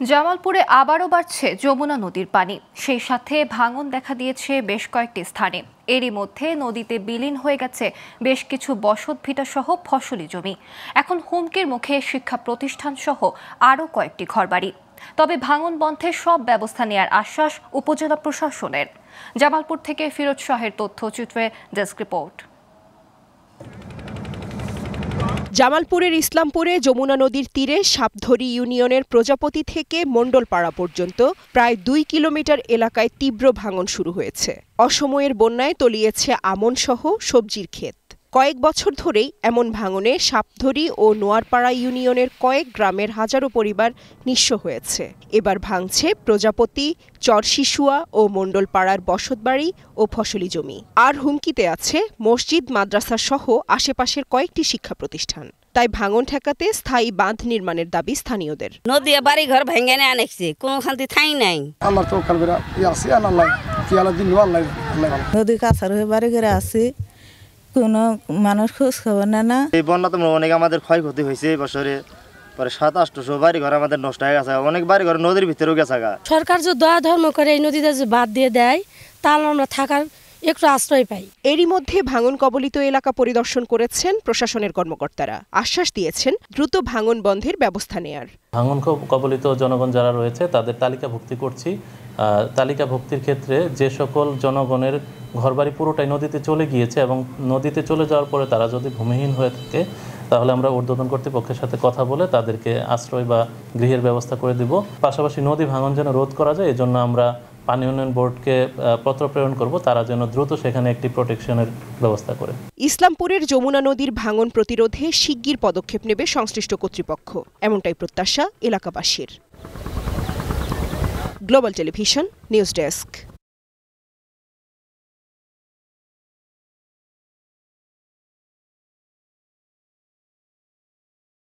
জামালপুরে আবারও বাড়ছে যমুনা নদীর পানি। সেই সাথে ভাঙন দেখা দিয়েছে বেশ কয়েকটি স্থানে। এরই মধ্যে নদীতে বিলীন হয়ে গেছে বেশ কিছু বসত ভিটা সহ ফসলি জমি। এখন হুমকির মুখে শিক্ষা প্রতিষ্ঠান সহ আরও কয়েকটি ঘরবাড়ি। তবে ভাঙন বন্ধে সব ব্যবস্থা নেয়ার আশ্বাস উপজেলা প্রশাসনের। জামালপুর থেকে ফিরোজ শাহের তথ্যচিত্রে ডেস্ক রিপোর্ট। জামালপুরের ইসলামপুরে যমুনা নদীর তীরে সাপধরি ইউনিয়নের প্রজাপতি থেকে মণ্ডলপাড়া পর্যন্ত প্রায় দুই কিলোমিটার এলাকায় তীব্র ভাঙন শুরু হয়েছে। অসময়ের বন্যায় তলিয়েছে আমন সহ সবজির ক্ষেত। কয়েক বছর ধরেই এমন ভাঙনে সাপধরি ও নোয়ারপাড়া ইউনিয়নের কয়েক গ্রামের হাজারো পরিবার নিঃস্ব হয়েছে। এবার ভাঙছে প্রজাপতি চরশিশুয়া ও মণ্ডলপাড়ার বসতবাড়ি ও ফসলি জমি। আর হুমকিতে আছে মসজিদ মাদ্রাসা সহ আশেপাশের কয়েকটি শিক্ষা প্রতিষ্ঠান। তাই ভাঙন ঠেকাতে স্থায়ী বাঁধ নির্মাণের দাবি স্থানীয়দের। নদী বাড়ি ঘর ভেঙে নিয়ে আনেছে কোনো খান্তি ঠাই নাই। আল্লাহ নদী কাছার হয়ে বাড়ি ঘরে আছি কোনো মানুষ খোঁজ খবর নেয় না। এই বন্যা তো অনেক আমাদের ক্ষয়ক্ষতি হয়েছে এই বছরে। পরে সাত আটশো বাড়ি ঘর আমাদের নষ্ট হয়ে গেছে। অনেক বাড়ি ঘর নদীর ভিতরেও গেছে গা। সরকার যে দয়া ধর্ম করে এই নদীতে যে বাদ দিয়ে দেয় তাহলে আমরা থাকার একটু আশ্রয় পাই। এরই মধ্যে ভাঙন কবলিত এলাকা পরিদর্শন করেছেন প্রশাসনের কর্মকর্তারা। আশ্বাস দিয়েছেন দ্রুত ভাঙন বন্ধের ব্যবস্থা নেয়ার। ভাঙন কবলিত জনগণ যারা রয়েছে তাদের তালিকাভুক্তি করছি। তালিকাভুক্তির ক্ষেত্রে যে সকল জনগণের ঘরবাড়ি পুরোটাই নদীতে চলে গিয়েছে এবং নদীতে চলে যাওয়ার পরে তারা যদি ভূমিহীন হয়ে থাকে, তাহলে আমরা ঊর্ধ্বতন কর্তৃপক্ষের সাথে কথা বলে তাদেরকে আশ্রয় বা গৃহের ব্যবস্থা করে দিব। পাশাপাশি নদী ভাঙন যেন রোধ করা যায়, এজন্য আমরা পানি উন্নয়ন বোর্ডকে পত্র প্রেরণ করব। তারা যেন দ্রুত সেখানে একটি প্রোটেকশনের ব্যবস্থা করে। ইসলামপুরের যমুনা নদীর ভাঙন প্রতিরোধে শিগগির পদক্ষেপ নেবে সংশ্লিষ্ট কর্তৃপক্ষ। এমনটাই প্রত্যাশা এলাকাবাসীর। Global Television News Desk.